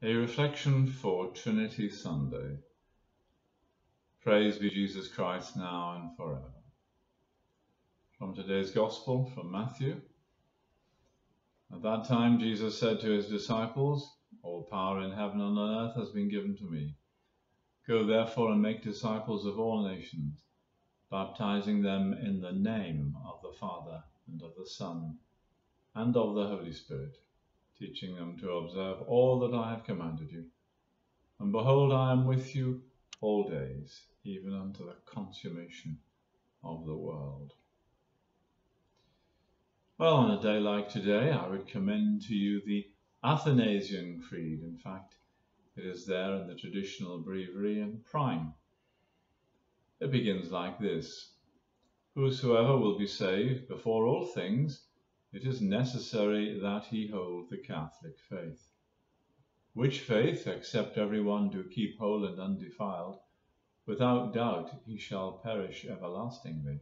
A reflection for Trinity Sunday. Praise be Jesus Christ now and forever. From today's Gospel from Matthew. At that time Jesus said to his disciples, All power in heaven and on earth has been given to me. Go therefore and make disciples of all nations, baptizing them in the name of the Father and of the Son and of the Holy Spirit teaching them to observe all that I have commanded you. And behold, I am with you all days, even unto the consummation of the world. Well, on a day like today, I would commend to you the Athanasian Creed. In fact, it is there in the traditional breviary in prime. It begins like this Whosoever will be saved before all things it is necessary that he hold the Catholic faith. Which faith, except every one do keep whole and undefiled, without doubt he shall perish everlastingly.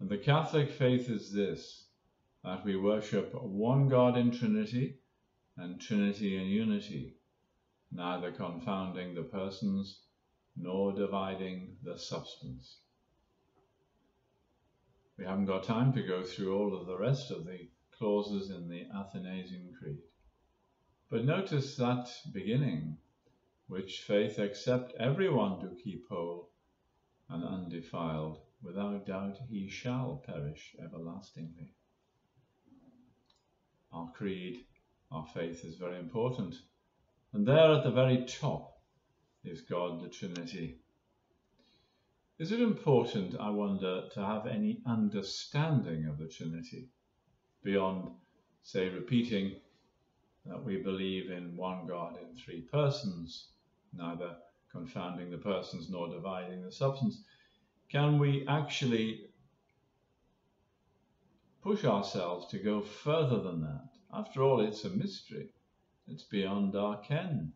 And the Catholic faith is this, that we worship one God in Trinity, and Trinity in unity, neither confounding the persons, nor dividing the substance. We haven't got time to go through all of the rest of the clauses in the Athanasian Creed. But notice that beginning, which faith accept everyone to keep whole and undefiled, without doubt he shall perish everlastingly. Our creed, our faith is very important. And there at the very top is God the Trinity. Is it important, I wonder, to have any understanding of the Trinity beyond, say, repeating that we believe in one God in three persons, neither confounding the persons nor dividing the substance? Can we actually push ourselves to go further than that? After all, it's a mystery. It's beyond our ken.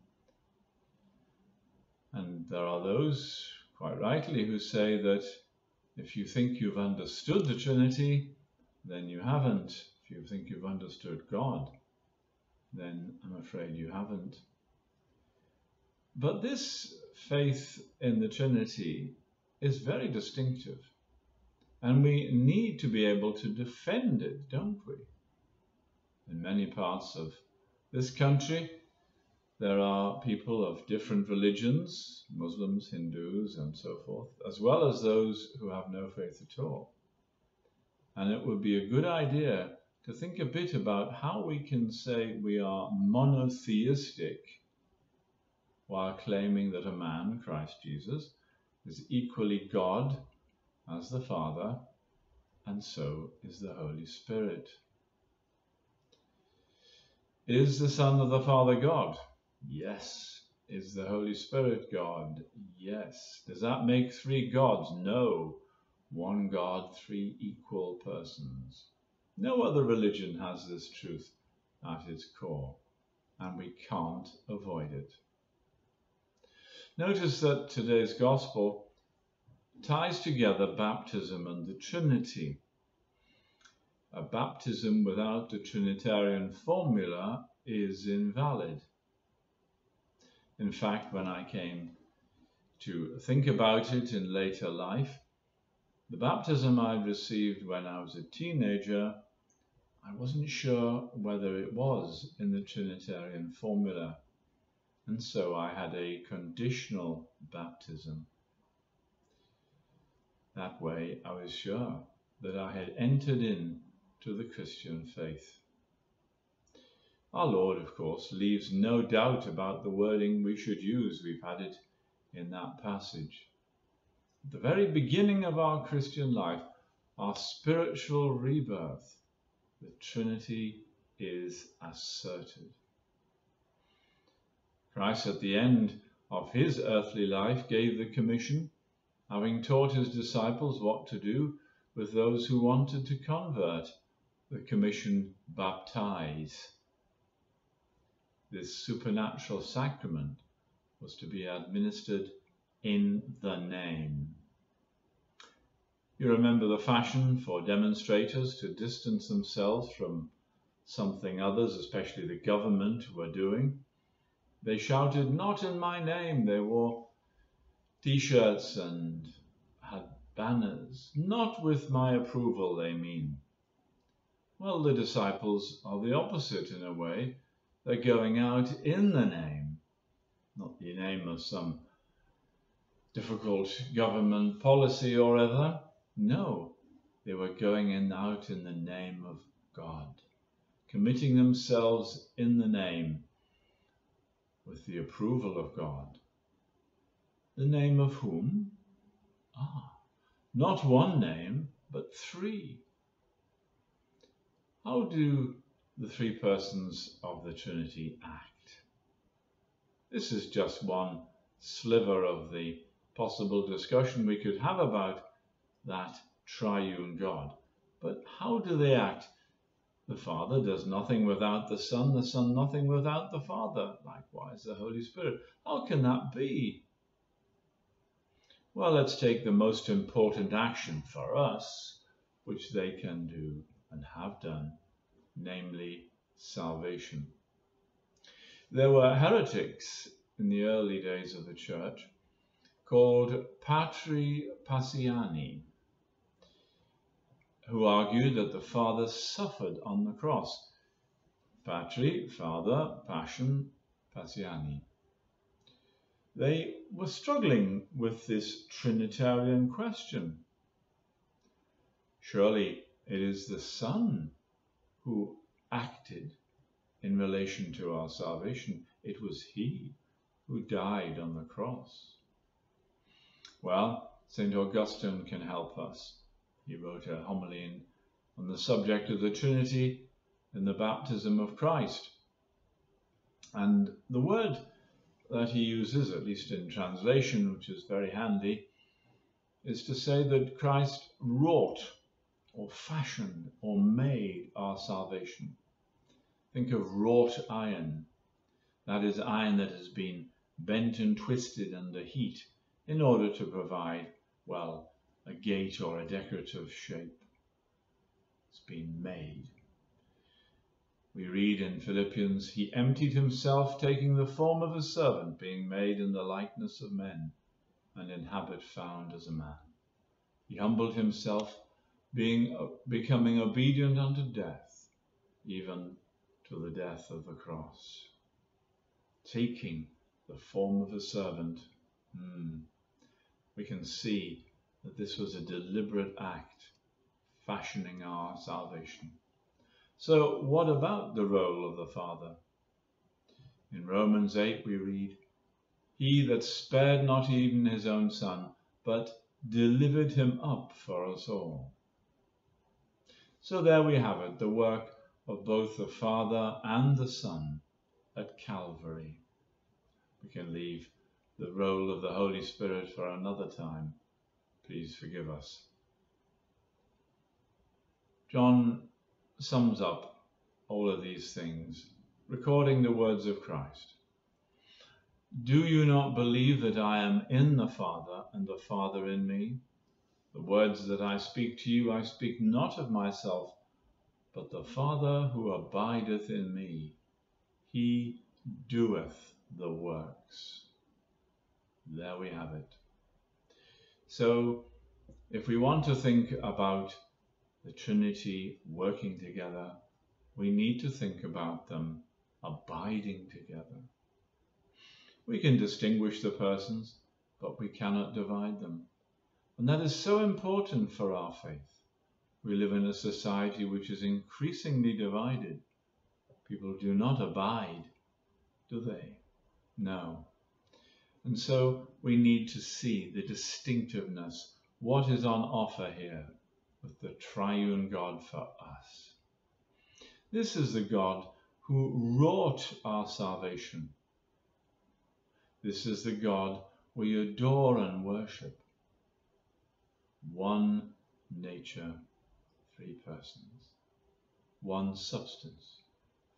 And there are those quite rightly, who say that if you think you've understood the Trinity, then you haven't. If you think you've understood God, then I'm afraid you haven't. But this faith in the Trinity is very distinctive. And we need to be able to defend it, don't we? In many parts of this country, there are people of different religions, Muslims, Hindus, and so forth, as well as those who have no faith at all. And it would be a good idea to think a bit about how we can say we are monotheistic while claiming that a man, Christ Jesus, is equally God as the Father, and so is the Holy Spirit. Is the Son of the Father God? Yes. Is the Holy Spirit God? Yes. Does that make three gods? No. One God, three equal persons. No other religion has this truth at its core, and we can't avoid it. Notice that today's Gospel ties together baptism and the Trinity. A baptism without the Trinitarian formula is invalid. In fact, when I came to think about it in later life, the baptism I received when I was a teenager, I wasn't sure whether it was in the Trinitarian formula. And so I had a conditional baptism. That way I was sure that I had entered in to the Christian faith. Our Lord, of course, leaves no doubt about the wording we should use. We've had it in that passage. At the very beginning of our Christian life, our spiritual rebirth, the Trinity is asserted. Christ, at the end of his earthly life, gave the commission, having taught his disciples what to do with those who wanted to convert, the commission baptize this supernatural sacrament was to be administered in the name. You remember the fashion for demonstrators to distance themselves from something others, especially the government, were doing. They shouted, Not in my name. They wore t shirts and had banners. Not with my approval, they mean. Well, the disciples are the opposite in a way. They're going out in the name, not the name of some difficult government policy or other. No, they were going in out in the name of God, committing themselves in the name with the approval of God. The name of whom? Ah, not one name, but three. How do the three persons of the Trinity act? This is just one sliver of the possible discussion we could have about that triune God. But how do they act? The Father does nothing without the Son, the Son nothing without the Father. Likewise, the Holy Spirit. How can that be? Well, let's take the most important action for us, which they can do and have done namely salvation. There were heretics in the early days of the church called Patri Passiani, who argued that the Father suffered on the cross. Patri, Father, Passion, Passiani. They were struggling with this Trinitarian question. Surely it is the Son who acted in relation to our salvation. It was He who died on the cross. Well, St. Augustine can help us. He wrote a homily on the subject of the Trinity in the baptism of Christ. And the word that he uses, at least in translation, which is very handy, is to say that Christ wrought or fashioned or made our salvation. Think of wrought iron. That is iron that has been bent and twisted under heat in order to provide, well, a gate or a decorative shape. It's been made. We read in Philippians, He emptied himself, taking the form of a servant, being made in the likeness of men, and in habit found as a man. He humbled himself being becoming obedient unto death, even to the death of the cross. Taking the form of a servant, hmm, we can see that this was a deliberate act fashioning our salvation. So, what about the role of the Father? In Romans 8, we read, He that spared not even his own Son, but delivered him up for us all. So there we have it, the work of both the Father and the Son at Calvary. We can leave the role of the Holy Spirit for another time. Please forgive us. John sums up all of these things, recording the words of Christ. Do you not believe that I am in the Father and the Father in me? The words that I speak to you, I speak not of myself, but the Father who abideth in me, he doeth the works. There we have it. So, if we want to think about the Trinity working together, we need to think about them abiding together. We can distinguish the persons, but we cannot divide them. And that is so important for our faith. We live in a society which is increasingly divided. People do not abide, do they? No. And so we need to see the distinctiveness, what is on offer here with the triune God for us. This is the God who wrought our salvation. This is the God we adore and worship one nature, three persons, one substance,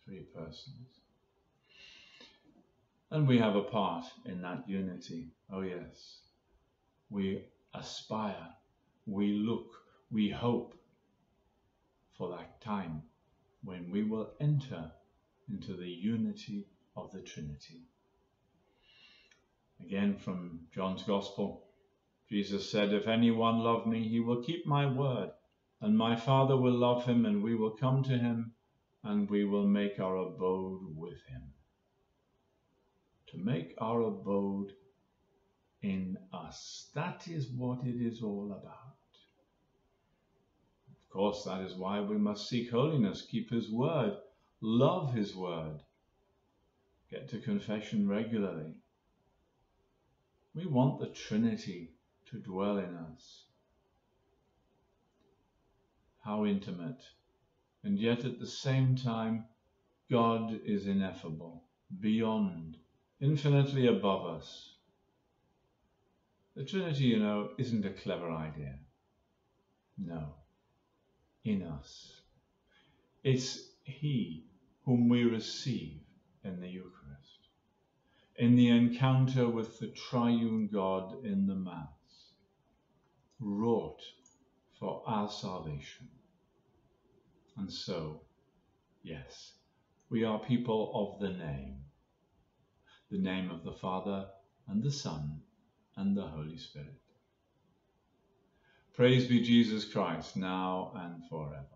three persons. And we have a part in that unity. Oh, yes. We aspire, we look, we hope for that time when we will enter into the unity of the Trinity. Again from John's Gospel, Jesus said, If anyone love me, he will keep my word, and my Father will love him, and we will come to him, and we will make our abode with him. To make our abode in us. That is what it is all about. Of course, that is why we must seek holiness, keep His word, love His word, get to confession regularly. We want the Trinity to dwell in us. How intimate, and yet at the same time, God is ineffable, beyond, infinitely above us. The Trinity, you know, isn't a clever idea. No, in us. It's He whom we receive in the Eucharist, in the encounter with the triune God in the Mass, for our salvation. And so, yes, we are people of the name, the name of the Father and the Son and the Holy Spirit. Praise be Jesus Christ, now and forever.